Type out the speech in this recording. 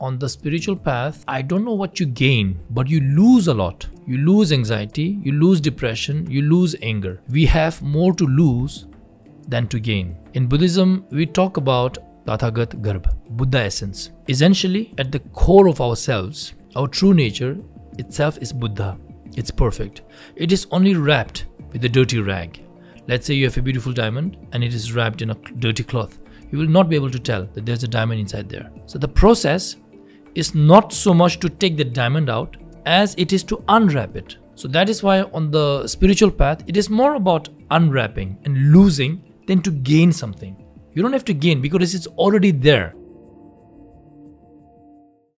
on the spiritual path, I don't know what you gain, but you lose a lot. You lose anxiety, you lose depression, you lose anger. We have more to lose than to gain. In Buddhism, we talk about Tathagat Garbha, Buddha essence. Essentially, at the core of ourselves, our true nature itself is Buddha. It's perfect. It is only wrapped with a dirty rag. Let's say you have a beautiful diamond and it is wrapped in a dirty cloth. You will not be able to tell that there's a diamond inside there. So the process is not so much to take the diamond out as it is to unwrap it. So that is why on the spiritual path, it is more about unwrapping and losing than to gain something. You don't have to gain because it's already there.